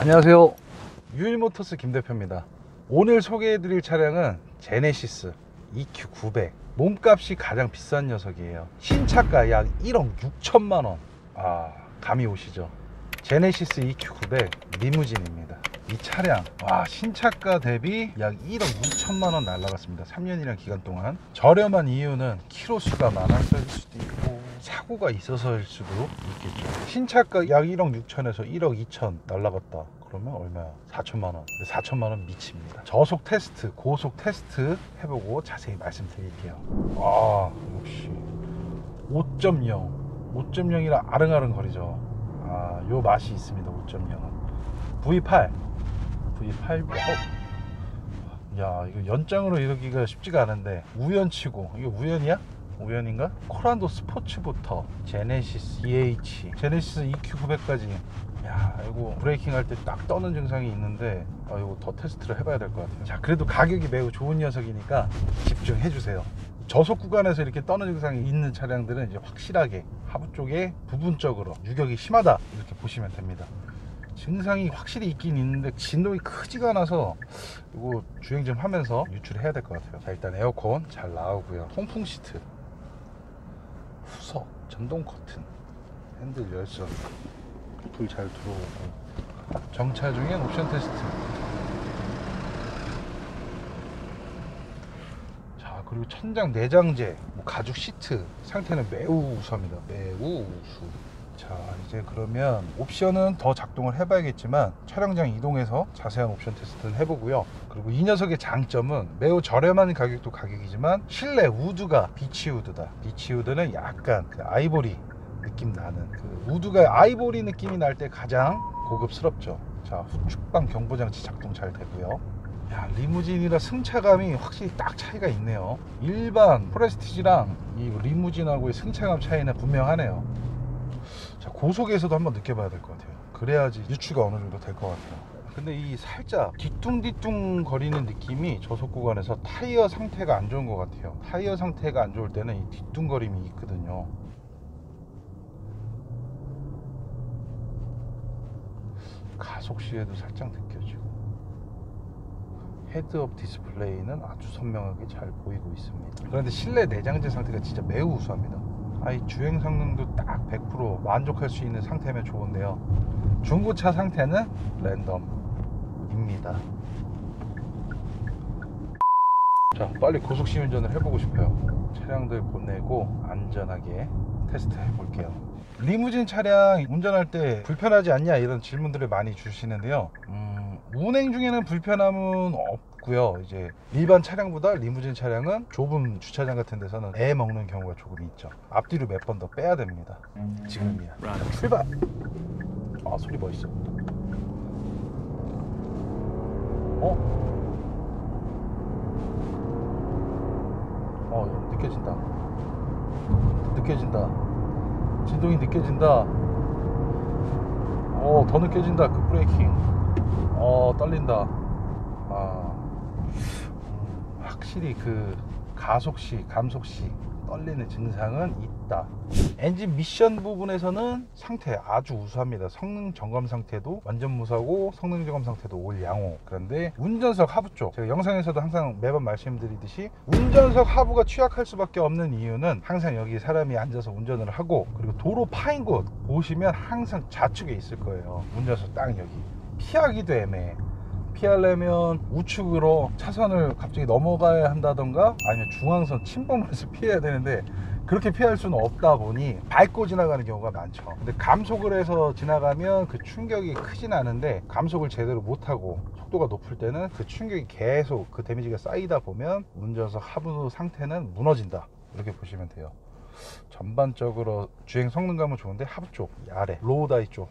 안녕하세요. 유일모터스 김 대표입니다. 오늘 소개해드릴 차량은 제네시스 EQ900. 몸값이 가장 비싼 녀석이에요. 신차가 약 1억 6천만 원. 아, 감이 오시죠? 제네시스 EQ900 리무진입니다. 이 차량, 와, 신차가 대비 약 1억 6천만 원 날라갔습니다. 3년이라는 기간 동안. 저렴한 이유는 키로수가 많아서일 수도 있고, 사고가 있어서일 수도 있겠죠. 신차가 약 1억 6천에서 1억 2천 날라갔다. 그러면 얼마야? 4천만 원. 4천만 원 미칩니다. 저속 테스트, 고속 테스트 해보고 자세히 말씀드릴게요. 아, 역시 5.0. 5.0이라 아릉아릉 거리죠. 아, 요 맛이 있습니다. 5.0은. V8. V8. 어? 야, 이거 연장으로 이러기가 쉽지가 않은데 우연치고 이거 우연이야? 우연인가? 코란도 스포츠부터 제네시스 EH, 제네시스 EQ900까지 야, 이거 braking 할 때 딱 떠는 증상이 있는데 아, 이거 더 테스트를 해봐야 될 것 같아요. 자, 그래도 가격이 매우 좋은 녀석이니까 집중해 주세요. 저속 구간에서 이렇게 떠는 증상이 있는 차량들은 이제 확실하게 하부 쪽에 부분적으로 유격이 심하다 이렇게 보시면 됩니다. 증상이 확실히 있긴 있는데 진동이 크지가 않아서 이거 주행 좀 하면서 유추를 해야 될 것 같아요. 자 일단 에어컨 잘 나오고요. 통풍 시트, 후석, 전동 커튼, 핸들 열선, 불 잘 들어오고 정차 중에 옵션 테스트. 자 그리고 천장 내장재, 뭐 가죽 시트 상태는 매우 우수합니다. 매우 우수. 자 이제 그러면 옵션은 더 작동을 해봐야겠지만 촬영장 이동해서 자세한 옵션 테스트를 해보고요 그리고 이 녀석의 장점은 매우 저렴한 가격도 가격이지만 실내 wood가 beech wood다 beech wood는 약간 그 아이보리 느낌 나는 그 우드가 아이보리 느낌이 날 때 가장 고급스럽죠 자 후축방 경보장치 작동 잘 되고요 야 리무진이라 승차감이 확실히 딱 차이가 있네요 일반 프레스티지랑 이 리무진하고의 승차감 차이는 분명하네요 자, 고속에서도 한번 느껴봐야 될 것 같아요. 그래야지 유추가 어느 정도 될 것 같아요. 근데 이 살짝 뒤뚱뒤뚱 거리는 느낌이 저속 구간에서 타이어 상태가 안 좋은 것 같아요. 타이어 상태가 안 좋을 때는 이 뒤뚱거림이 있거든요. 가 속 시에도 살짝 느껴지고 head-up display는 아주 선명하게 잘 보이고 있습니다. 그런데 실내 내장재 상태가 진짜 매우 우수합니다. 아이 주행 성능도 딱 100% 만족할 수 있는 상태면 좋은데요. 중고차 상태는 랜덤입니다. 자, 빨리 고속 시운전을 해보고 싶어요. 차량들 보내고 안전하게 테스트 해볼게요. 리무진 차량 운전할 때 불편하지 않냐 이런 질문들을 많이 주시는데요. 음, 운행 중에는 불편함은 없고요. 이제 일반 차량보다 리무진 차량은 좁은 주차장 같은 데서는 애 먹는 경우가 조금 있죠. 앞뒤로 몇 번 더 빼야 됩니다. 지금이야. 자, 출발. 아 소리 멋있어. 어? 어 느껴진다. 느껴진다. 진동이 느껴진다. 어, 더 느껴진다. 그 braking. 어, 떨린다. 아, 음, 확실히 그 가속 시, 감속 시 떨리는 증상은 있다. 엔진 미션 부분에서는 상태 아주 우수합니다. 성능 점검 상태도 완전 무사고 성능 점검 상태도 all 양호. 그런데 운전석 하부 쪽 제가 영상에서도 항상 매번 말씀드리듯이 운전석 하부가 취약할 수밖에 없는 이유는 항상 여기 사람이 앉아서 운전을 하고 그리고 도로 파인 곳 보시면 항상 좌측에 있을 거예요. 운전석 딱 여기 피하기도 애매해. 피하려면 우측으로 차선을 갑자기 넘어가야 한다던가 아니면 중앙선 침범해서 피해야 되는데 그렇게 피할 수는 없다 보니 밟고 지나가는 경우가 많죠. 근데 감속을 해서 지나가면 그 충격이 크진 않은데 감속을 제대로 못하고 속도가 높을 때는 그 충격이 계속 그 damage가 쌓이다 보면 운전석 하부 상태는 무너진다. 이렇게 보시면 돼요. 전반적으로 주행 성능감은 좋은데 하부 쪽, 이 아래, 로우 다이 쪽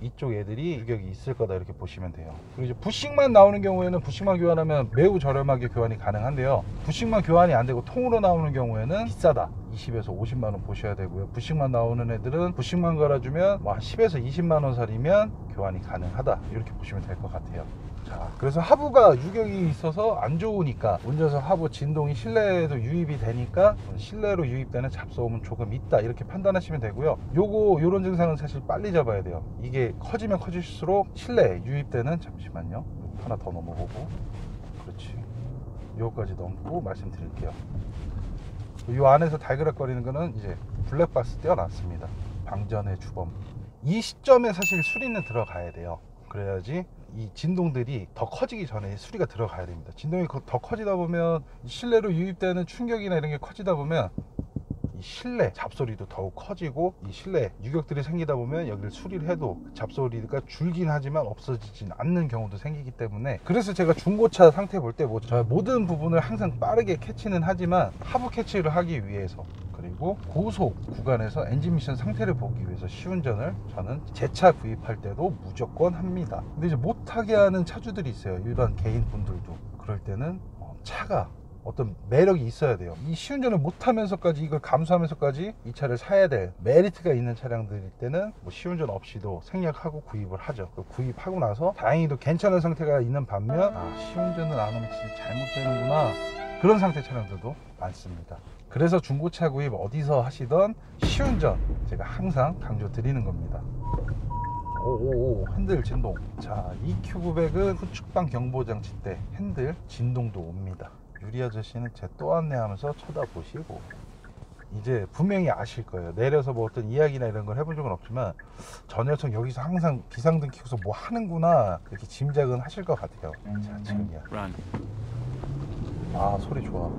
이쪽 애들이 유격이 있을 거다 이렇게 보시면 돼요. 그리고 이제 부식만 나오는 경우에는 부식만 교환하면 매우 저렴하게 교환이 가능한데요. 부식만 교환이 안 되고 통으로 나오는 경우에는 비싸다. 20에서 50만 원 보셔야 되고요. 부식만 나오는 애들은 부식만 갈아주면 뭐한 10에서 20만 원 살이면 교환이 가능하다. 이렇게 보시면 될 것 같아요 자, 그래서 하부가 유격이 있어서 안 좋으니까 운전석 하부 진동이 실내에도 유입이 되니까 실내로 유입되는 잡소음은 조금 있다 이렇게 판단하시면 되고요. 요거 요런 증상은 사실 빨리 잡아야 돼요. 이게 커지면 커질수록 실내에 유입되는 잠시만요. 하나 더 넘어보고 그렇지. 요거까지 넘고 말씀드릴게요. 이 안에서 달그락거리는 거는 이제 블랙박스 떼어놨습니다. 방전의 주범. 이 시점에 사실 수리는 들어가야 돼요. 그래야지 이 진동들이 더 커지기 전에 수리가 들어가야 됩니다. 진동이 거- 더 커지다 보면 이 실내로 유입되는 충격이나 이런 게 커지다 보면 이 실내 잡소리도 더욱 커지고 이 실내 유격들이 생기다 보면 여기를 수리를 해도 잡소리가 줄긴 하지만 없어지진 않는 경우도 생기기 때문에 그래서 제가 중고차 상태 볼 때 뭐 모든 부분을 항상 빠르게 캐치는 하지만 하부 캐치를 하기 위해서 그리고 고속 구간에서 엔진 미션 상태를 보기 위해서 시운전을 저는 제 차 구입할 때도 무조건 합니다. 근데 이제 못하게 하는 차주들이 있어요. 일반 개인 분들도. 그럴 때는 어, 차가 어떤 매력이 있어야 돼요. 이 시운전을 못하면서까지 이걸 감수하면서까지 이 차를 사야 될 메리트가 있는 차량들일 때는 뭐 시운전 없이도 생략하고 구입을 하죠. 그 구입하고 나서 다행히도 괜찮은 상태가 있는 반면 아 시운전을 안 하면 진짜 잘못되는구나 그런 상태 차량들도 많습니다. 그래서 중고차 구입 어디서 하시던 시운전 제가 항상 강조 드리는 겁니다. 오오오 핸들 진동. 자 EQ900은 후측방 경보장치 때 핸들 진동도 옵니다. 유리 아저씨는 제 또 안내하면서 쳐다보시고. 이제 분명히 아실 거예요. 내려서 뭐 어떤 이야기나 이런 걸 해본 적은 없지만 저 녀석 여기서 항상 비상등 켜서 뭐 하는구나 그렇게 짐작은 하실 것 같아요. 자 지금이야 Run. 아 소리 좋아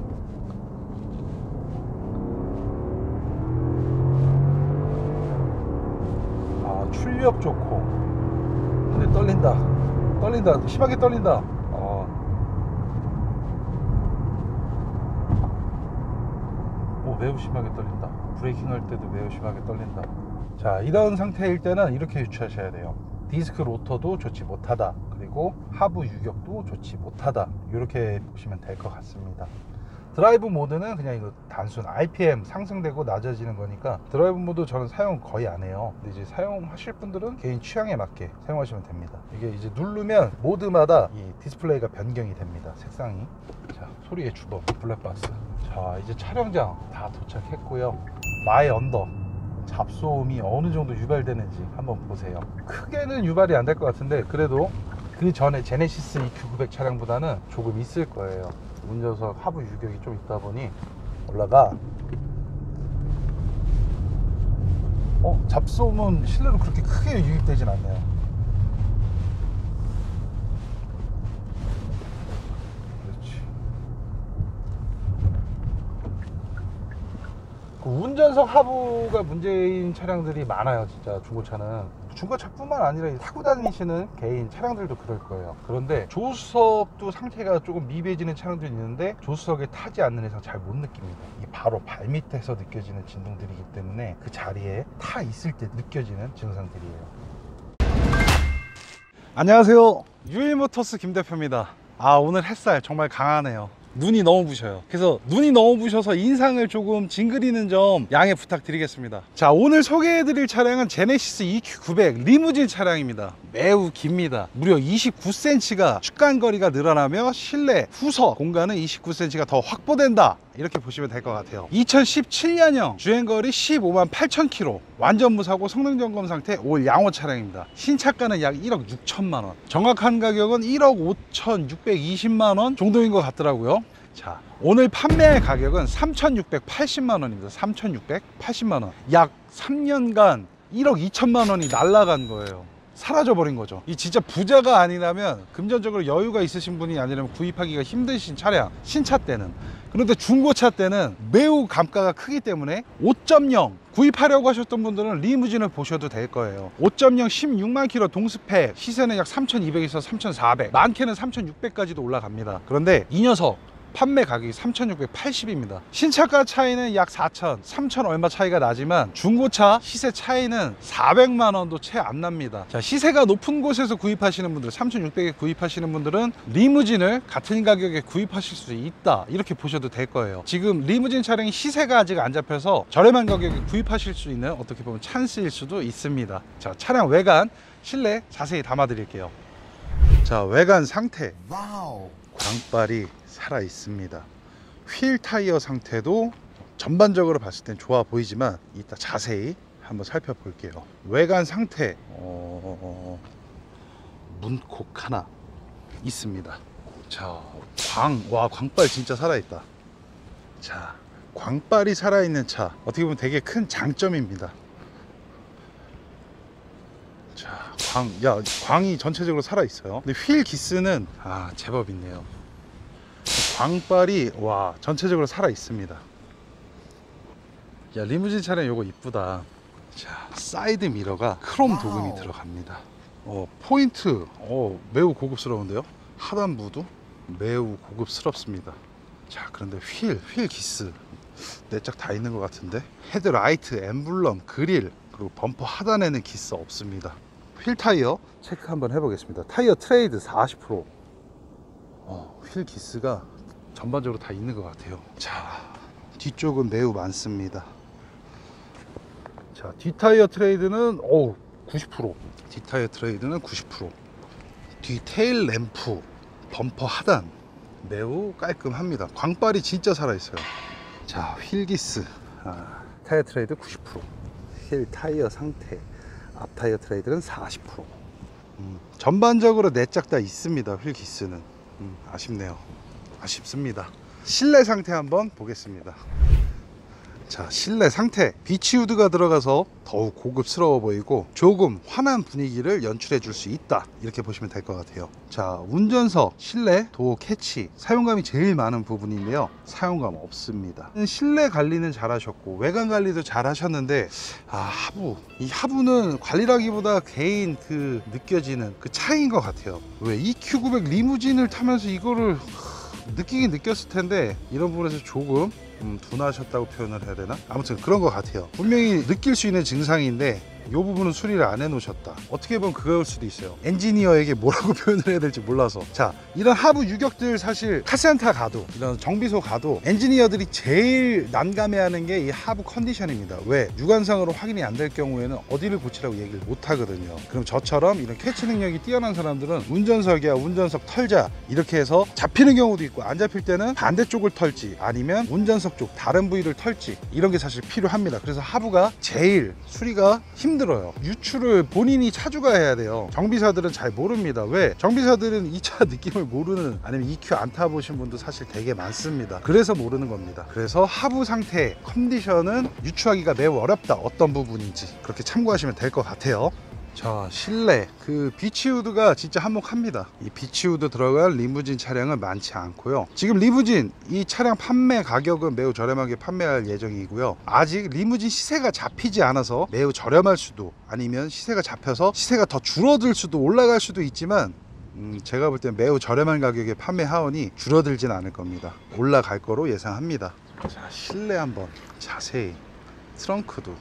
출력 좋고. 근데 떨린다. 떨린다. 심하게 떨린다. 어. 오 매우 심하게 떨린다. 브레이킹 할 때도 매우 심하게 떨린다. 자 이런 상태일 때는 이렇게 유추하셔야 돼요. 디스크 로터도 좋지 못하다. 그리고 하부 유격도 좋지 못하다. 이렇게 보시면 될 것 같습니다 드라이브 모드는 그냥 이거 단순 RPM 상승되고 낮아지는 거니까 드라이브 모드 저는 사용 거의 안 해요. 근데 이제 사용하실 분들은 개인 취향에 맞게 사용하시면 됩니다. 이게 이제 누르면 모드마다 이 디스플레이가 변경이 됩니다 색상이. 자 소리의 주범 블랙박스. 자 이제 촬영장 다 도착했고요. 마이 언더 잡소음이 어느 정도 유발되는지 한번 보세요. 크게는 유발이 안 될 것 같은데 그래도 그 전에 제네시스 EQ900 차량보다는 조금 있을 거예요 운전석 하부 유격이 좀 있다 보니 올라가. 어 잡소음은 실내로 그렇게 크게 유입되진 않네요. 그렇지. 그 운전석 하부가 문제인 차량들이 많아요 진짜 중고차는 중고차뿐만 아니라 이 타고 다니시는 개인 차량들도 그럴 거예요. 그런데 조수석도 상태가 조금 미배지는 차량들이 있는데 조수석에 타지 않는 이상 잘 못 느낍니다. 이게 바로 발밑에서 느껴지는 진동들이기 때문에 그 자리에 타 있을 때 느껴지는 증상들이에요. 안녕하세요. 유일모터스 김 대표입니다. 아 오늘 햇살 정말 강하네요 눈이 너무 부셔요. 그래서 눈이 너무 부셔서 인상을 조금 징그리는 점 양해 부탁드리겠습니다. 자 오늘 소개해드릴 차량은 제네시스 EQ900 리무진 차량입니다. 매우 깁니다. 무려 29cm가 축간 거리가 늘어나며 실내 후석 공간은 29cm가 더 확보된다. 이렇게 보시면 될 것 같아요. 2017년형 주행거리 15만 8천 킬로 완전 무사고 성능 점검 상태 올 양호 차량입니다. 신차가는 약 1억 6천만 원. 정확한 가격은 1억 5천 620만 원 정도인 것 같더라고요. 자 오늘 판매 가격은 3,680만 원입니다. 3,680만 원 약 3년간 1억 2천만 원이 날라간 거예요. 사라져 버린 거죠. 이 진짜 부자가 아니라면 금전적으로 여유가 있으신 분이 아니라면 구입하기가 힘드신 차량 신차 때는. 그런데 중고차 때는 매우 감가가 크기 때문에 5.0 구입하려고 하셨던 분들은 리무진을 보셔도 될 거예요. 5.0 16만 킬로 동스펙 시세는 약 3200에서 3400 많게는 3600까지도 올라갑니다. 그런데 이 녀석 판매 가격이 3,680입니다. 신차가 차이는 약 4,000, 3,000 얼마 차이가 나지만 중고차 시세 차이는 400만 원도 채 안 납니다. 자, 시세가 높은 곳에서 구입하시는 분들, 3,600에 구입하시는 분들은 리무진을 같은 가격에 구입하실 수 있다. 이렇게 보셔도 될 거예요. 지금 리무진 차량이 시세가 아직 안 잡혀서 저렴한 가격에 구입하실 수 있는 어떻게 보면 찬스일 수도 있습니다. 자, 차량 외관, 실내 자세히 담아 드릴게요. 자 외관 상태 wow. 광발이 살아 있습니다. 휠 타이어 상태도 전반적으로 봤을 땐 좋아 보이지만 이따 자세히 한번 살펴볼게요. 외관 상태 어... 문콕 하나 있습니다. 자, 광, 와 광발 진짜 살아 있다. 자, 광발이 살아 있는 차 어떻게 보면 되게 큰 장점입니다. 자, 광, 야, 광이 전체적으로 살아 있어요. 근데 휠 기스는 아 제법 있네요. 광발이 와 전체적으로 살아 있습니다. 야 리무진 차량 요거 이쁘다. 자 사이드 미러가 크롬 도금이 wow. 들어갑니다. 어 포인트 어 매우 고급스러운데요. 하단부도 매우 고급스럽습니다. 자 그런데 휠 휠 기스 내짝 다 있는 것 같은데 헤드라이트 엠블럼 그릴 그리고 범퍼 하단에는 기스 없습니다. 휠 타이어 체크 한번 해보겠습니다. 타이어 tread 40%. 어, 휠 기스가 전반적으로 다 있는 것 같아요. 자, 뒤쪽은 매우 많습니다. 자, 뒷타이어 tread는 오, 90%. 뒷타이어 tread는 90%. 뒤 tail lamp, 범퍼 하단 매우 깔끔합니다. 광발이 진짜 살아있어요. 자, 휠 기스. 아, 타이어 tread 90%. 휠 타이어 상태. 앞 타이어 tread는 40%. 음, 전반적으로 내짝 다 있습니다. 휠 기스는. 음, 아쉽네요. 아쉽습니다. 실내 상태 한번 보겠습니다. 자, 실내 상태. beech wood가 들어가서 더욱 고급스러워 보이고 조금 환한 분위기를 연출해 줄 수 있다. 이렇게 보시면 될 것 같아요. 자, 운전석, 실내, door catch. 사용감이 제일 많은 부분인데요. 사용감 없습니다. 실내 관리는 잘 하셨고 외관 관리도 잘 하셨는데 아, 하부. 이 하부는 관리라기보다 개인 그 느껴지는 그 차이인 것 같아요. 왜 EQ900 리무진을 타면서 이거를 느끼긴 느꼈을 텐데 이런 부분에서 조금 음, 둔하셨다고 표현을 해야 되나? 아무튼 그런 것 같아요. 분명히 느낄 수 있는 증상인데 이 부분은 수리를 안 해놓으셨다. 어떻게 보면 그걸 수도 있어요. 엔지니어에게 뭐라고 표현을 해야 될지 몰라서. 자, 이런 하부 유격들 사실 카센터 가도 이런 정비소 가도 엔지니어들이 제일 난감해하는 게 이 하부 컨디션입니다. 왜? 육안상으로 확인이 안 될 경우에는 어디를 고치라고 얘기를 못 하거든요. 그럼 저처럼 이런 캐치 능력이 뛰어난 사람들은 운전석이야 운전석 털자 이렇게 해서 잡히는 경우도 있고 안 잡힐 때는 반대쪽을 털지 아니면 운전석 쪽 다른 부위를 털지 이런 게 사실 필요합니다. 그래서 하부가 제일 수리가 힘 들어요. 유추를 본인이 차주가 해야 돼요. 정비사들은 잘 모릅니다. 왜? 정비사들은 이 차 느낌을 모르는 아니면 EQ 안 타보신 분도 사실 되게 많습니다. 그래서 모르는 겁니다. 그래서 하부 상태 컨디션은 유추하기가 매우 어렵다. 어떤 부분인지 그렇게 참고하시면 될 것 같아요. 자 실내. 그 beechwood가 진짜 한몫합니다. 이 beechwood 들어갈 리무진 차량은 많지 않고요. 지금 리무진 이 차량 판매 가격은 매우 저렴하게 판매할 예정이고요. 아직 리무진 시세가 잡히지 않아서 매우 저렴할 수도 아니면 시세가 잡혀서 시세가 더 줄어들 수도 올라갈 수도 있지만 음, 제가 볼 땐 매우 저렴한 가격에 판매하오니 줄어들진 않을 겁니다. 올라갈 거로 예상합니다. 자 실내 한번 자세히. 트렁크도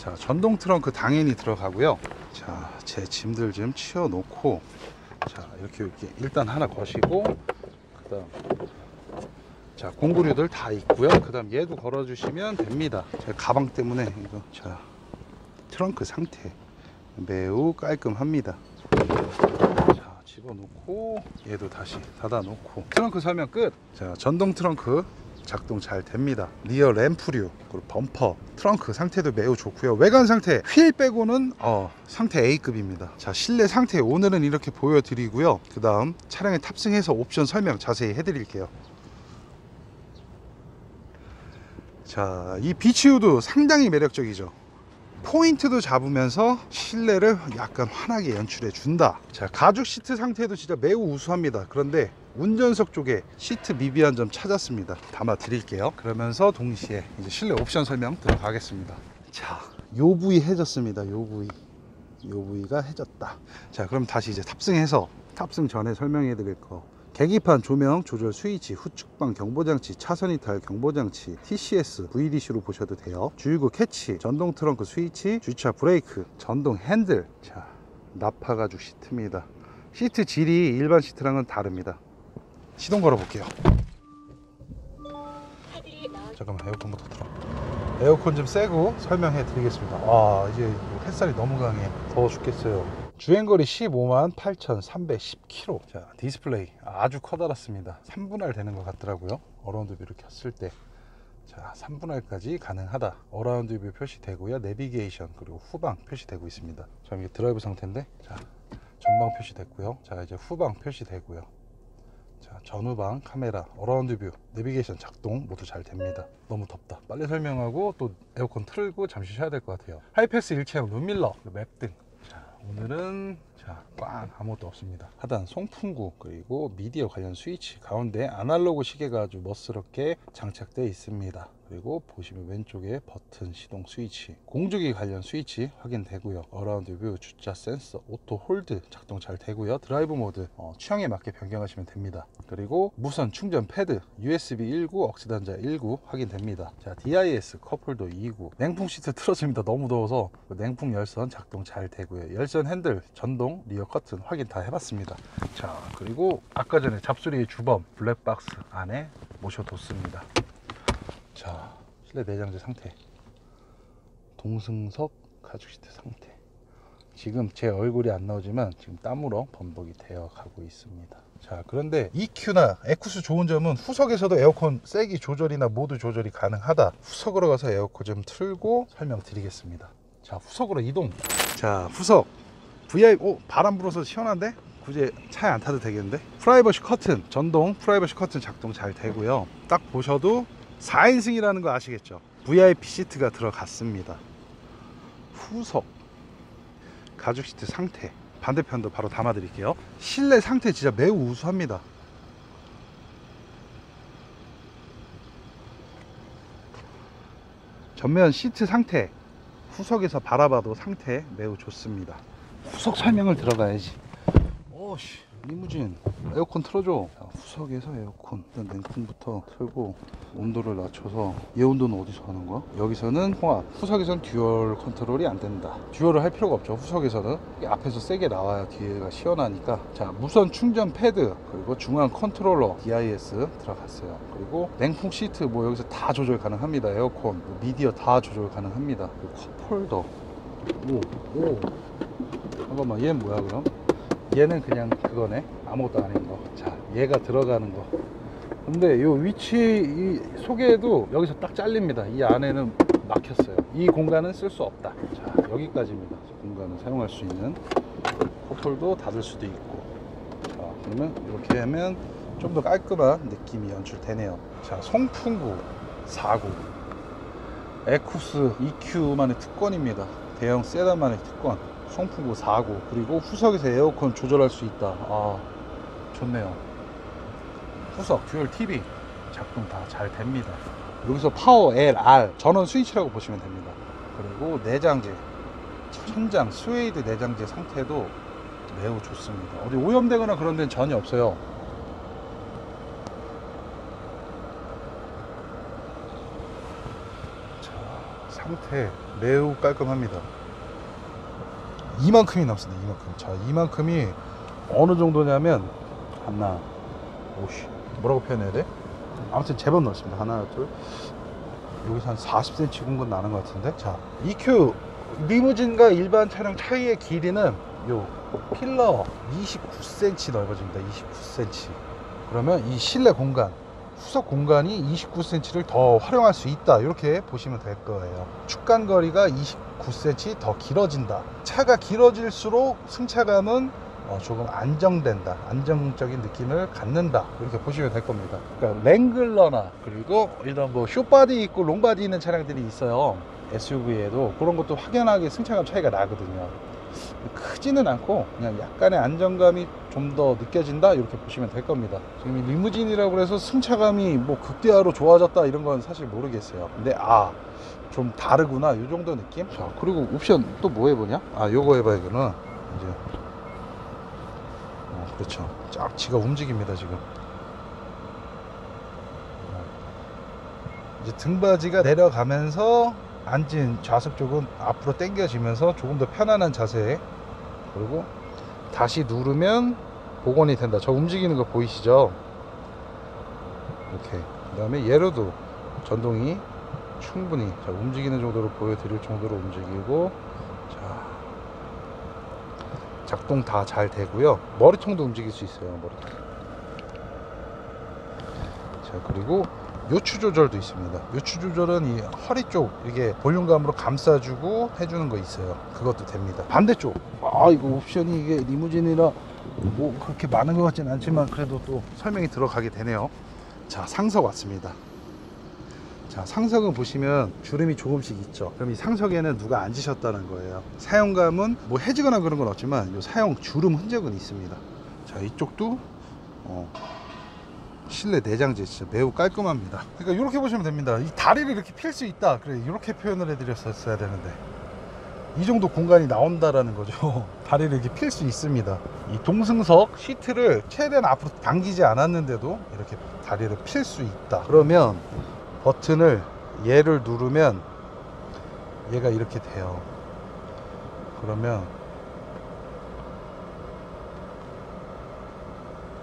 자 전동 트렁크 당연히 들어가고요. 자 제 짐들 좀 치워 놓고 자 이렇게 이렇게 일단 하나 거시고 그 다음 자 공구류들 다 있고요. 그 다음 얘도 걸어 주시면 됩니다. 제 가방 때문에 이거 자 트렁크 상태 매우 깔끔합니다. 자 집어넣고 얘도 다시 닫아 놓고. 트렁크 설명 끝자 전동 트렁크 작동 잘 됩니다. rear 램프류, 그리고 범퍼, 트렁크 상태도 매우 좋고요. 외관 상태, 휠 빼고는 어, 상태 A급입니다. 자, 실내 상태 오늘은 이렇게 보여드리고요. 그 다음 차량에 탑승해서 옵션 설명 자세히 해드릴게요. 자, 이 beechwood 상당히 매력적이죠. 포인트도 잡으면서 실내를 약간 환하게 연출해 준다. 자, 가죽 시트 상태도 진짜 매우 우수합니다. 그런데 운전석 쪽에 시트 미비한 점 찾았습니다. 담아 드릴게요. 그러면서 동시에 이제 실내 옵션 설명 들어가겠습니다. 자, 요 부위 해졌습니다. 요 부위. 요 부위가 해졌다. 자, 그럼 다시 이제 탑승해서 탑승 전에 설명해 드릴 거. 계기판 조명 조절 스위치 후측방 경보장치 차선 이탈 경보장치 TCS VDC로 보셔도 돼요 주유구 캐치 전동 트렁크 스위치 주차 브레이크 전동 핸들 자 nappa 가죽 시트입니다 시트 질이 일반 시트랑은 다릅니다 시동 걸어 볼게요 잠깐만 에어컨부터 틀어 에어컨 좀 쐬고 설명해 드리겠습니다 아 이제 햇살이 너무 강해 더워 죽겠어요 주행거리 15만 8,310km. 자, 디스플레이 아주 커다랗습니다. 3분할 되는 것 같더라고요. around view를 켰을 때. 자, 3분할까지 가능하다. around view 표시되고요. 내비게이션 그리고 후방 표시되고 있습니다. 자, 이게 드라이브 상태인데. 자, 전방 표시됐고요. 자, 이제 후방 표시되고요. 자, 전후방 카메라, around view, 내비게이션 작동 모두 잘 됩니다. 너무 덥다. 빨리 설명하고 또 에어컨 틀고 잠시 쉬어야 될 것 같아요. 하이패스 일체형 룸미러, 그리고 map등. 자, 오늘은 자, 꽝 아무것도 없습니다. 하단 송풍구 그리고 미디어 관련 스위치 가운데 아날로그 시계가 아주 멋스럽게 장착되어 있습니다. 그리고 보시면 왼쪽에 버튼 시동 스위치, 공조기 관련 스위치 확인되고요. around view, 주차 센서, auto hold 작동 잘 되고요. drive mode 어, 취향에 맞게 변경하시면 됩니다. 그리고 무선 충전 패드, USB 1구, AUX단자 1구 확인됩니다. 자, DIS cup holder 2구, 냉풍 시트 틀어집니다. 너무 더워서 그 냉풍 열선 작동 잘 되고요. 열선 핸들, 전동, rear 커튼 확인 다 해봤습니다. 자, 그리고 아까 전에 잡소리의 주범 블랙박스 안에 모셔뒀습니다. 자, 실내 내장재 상태. 동승석 가죽 시트 상태. 지금 제 얼굴이 안 나오지만 지금 땀으로 범벅이 되어 가고 있습니다. 자, 그런데 EQ나 에쿠스 좋은 점은 후석에서도 에어컨 세기 조절이나 모드 조절이 가능하다. 후석으로 가서 에어컨 좀 틀고 설명드리겠습니다. 자, 후석으로 이동. 자, 후석. VI, 오, 바람 불어서 시원한데? 굳이 차에 안 타도 되겠는데? 프라이버시 커튼, 전동 프라이버시 커튼 작동 잘 되고요. 딱 보셔도 4인승이라는 거 아시겠죠? VIP 시트가 들어갔습니다. 후석 가죽 시트 상태 반대편도 바로 담아 드릴게요. 실내 상태 진짜 매우 우수합니다. 전면 시트 상태 후석에서 바라봐도 상태 매우 좋습니다. 후석 설명을 들어가야지. 오씨 리무진 에어컨 틀어줘. 자, 후석에서 에어컨 일단 냉풍부터 틀고 온도를 낮춰서 얘 온도는 어디서 하는 거야? 여기서는 통합. 후석에서는 dual control이 안 된다. dual을 할 필요가 없죠. 후석에서는 앞에서 세게 나와야 뒤에가 시원하니까. 자 무선 충전 패드 그리고 중앙 컨트롤러 DIS 들어갔어요. 그리고 냉풍 시트 뭐 여기서 다 조절 가능합니다. 에어컨 뭐 미디어 다 조절 가능합니다. 그리고 cup holder. 오 오. 잠깐만 얘는 뭐야 그럼? 얘는 그냥 그거네. 아무것도 아닌 거자 얘가 들어가는 거. 근데 요 위치 이 소개도 여기서 딱 잘립니다. 이 안에는 막혔어요. 이 공간은 쓸 수 없다. 자 여기까지입니다. 공간을 사용할 수 있는 컵홀도 닫을 수도 있고. 자 그러면 이렇게 하면 좀 더 깔끔한 느낌이 연출되네요. 자 송풍구 4구. 에쿠스 EQ만의 특권입니다. 대형 세단만의 특권 송풍구 4구 그리고 후석에서 에어컨 조절할 수 있다. 아 좋네요. 후석 dual TV 작동 다 잘 됩니다. 여기서 power LR 전원 스위치라고 보시면 됩니다. 그리고 내장재 천장 스웨이드 내장재 상태도 매우 좋습니다. 어디 오염되거나 그런 데는 전혀 없어요. 자 상태 매우 깔끔합니다 이만큼이 남습니다. 이만큼. 자, 이만큼이 어느 정도냐면 하나, 오씨, 뭐라고 표현해야 돼? 아무튼 제법 넓습니다. 하나, 둘. 여기서 한 40cm 공간 나는 것 같은데. 자, EQ 리무진과 일반 차량 차이의 길이는 요 필러 29cm 넓어집니다. 29cm. 그러면 이 실내 공간 후석 공간이 29cm를 더 활용할 수 있다. 이렇게 보시면 될 거예요. 축간 거리가 29cm 더 길어진다. 차가 길어질수록 승차감은 어, 조금 안정된다. 안정적인 느낌을 갖는다. 이렇게 보시면 될 겁니다. 그러니까 Wrangler나 그리고 이런 뭐 short body 있고 long body 있는 차량들이 있어요. SUV에도. 그런 것도 확연하게 승차감 차이가 나거든요. 크지는 않고 그냥 약간의 안정감이 좀 더 느껴진다? 이렇게 보시면 될 겁니다. 지금 이 리무진이라고 해서 승차감이 뭐 극대화로 좋아졌다 이런 건 사실 모르겠어요. 근데 아 좀 다르구나. 이 정도 느낌? 자 그리고 옵션 또 뭐 해보냐? 아 요거 해봐야겠구나 이제. 어, 그렇죠. 짝지가 움직입니다 지금. 어. 이제 등받이가 내려가면서 앉은 좌석 쪽은 앞으로 당겨지면서 조금 더 편안한 자세. 그리고 다시 누르면 복원이 된다 저 움직이는 거 보이시죠 이렇게 그 다음에 얘로도 전동이 충분히 자, 움직이는 정도로 보여드릴 정도로 움직이고 자 작동 다 잘 되고요. 머리통도 움직일 수 있어요. 머리통. 자 그리고 요추 조절도 있습니다. 요추 조절은 이 허리 쪽 이게 볼륨감으로 감싸주고 해주는 거 있어요. 그것도 됩니다. 반대쪽 아 이거 옵션이 이게 리무진이라 뭐 그렇게 많은 것 같진 않지만 그래도 또 설명이 들어가게 되네요. 자 상석 왔습니다. 자 상석은 보시면 주름이 조금씩 있죠. 그럼 이 상석에는 누가 앉으셨다는 거예요. 사용감은 뭐 해지거나 그런 건 없지만 이 사용 주름 흔적은 있습니다. 자 이쪽도 어, 실내 내장재 진짜 매우 깔끔합니다. 그러니까 이렇게 보시면 됩니다. 이 다리를 이렇게 필 수 있다. 그래 이렇게 표현을 해드렸었어야 되는데 이 정도 공간이 나온다라는 거죠. 다리를 이렇게 필 수 있습니다. 이 동승석 시트를 최대한 앞으로 당기지 않았는데도 이렇게 다리를 필 수 있다. 그러면 버튼을 얘를 누르면 얘가 이렇게 돼요. 그러면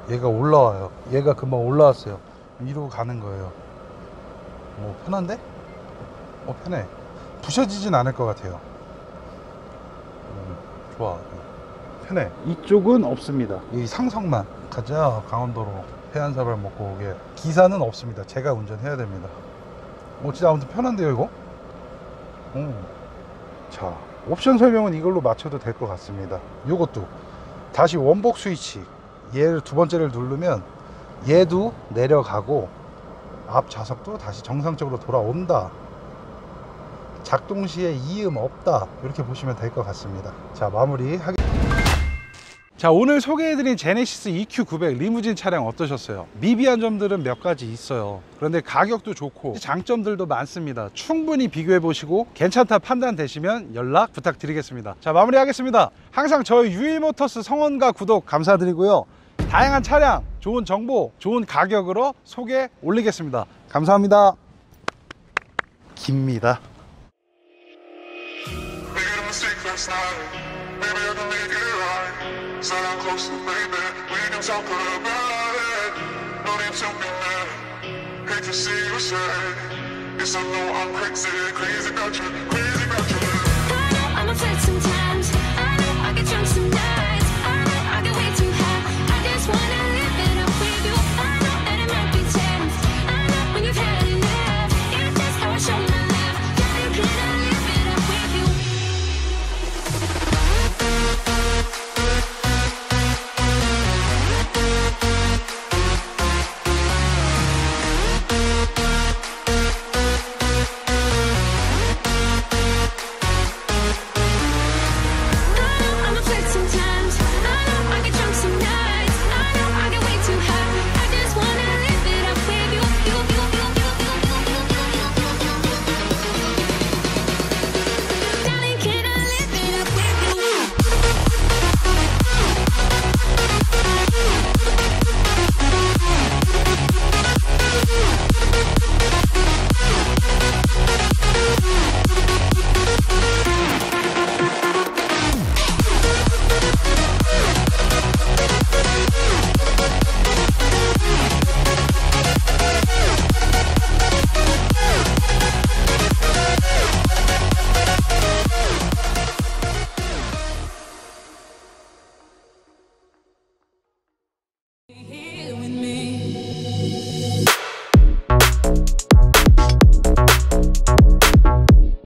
얘가 올라와요. 얘가 금방 올라왔어요. 위로 가는 거예요. 뭐 편한데? 어 편해. 부셔지진 않을 것 같아요. 음, 좋아. 편해. 이쪽은 없습니다. 이 상석만 가자 강원도로 해안사발 먹고 오게. 기사는 없습니다. 제가 운전해야 됩니다. 어 진짜 아무튼 편한데요 이거? 음. 자 옵션 설명은 이걸로 맞춰도 될 것 같습니다. 요것도 다시 원복 스위치 얘를 두 번째를 누르면 얘도 내려가고 앞 좌석도 다시 정상적으로 돌아온다. 작동 시에 이음 없다. 이렇게 보시면 될 것 같습니다. 자, 마무리 하겠 자, 오늘 소개해드린 제네시스 EQ900 리무진 차량 어떠셨어요? 미비한 점들은 몇 가지 있어요. 그런데 가격도 좋고 장점들도 많습니다. 충분히 비교해 보시고 괜찮다 판단되시면 연락 부탁드리겠습니다. 자, 마무리하겠습니다. 항상 저희 유일모터스 성원과 구독 감사드리고요. 다양한 차량, 좋은 정보, 좋은 가격으로 소개 올리겠습니다. 감사합니다. 깁니다. Hate to see you sad. Yes, I know I'm crazy, crazy about you, crazy about you.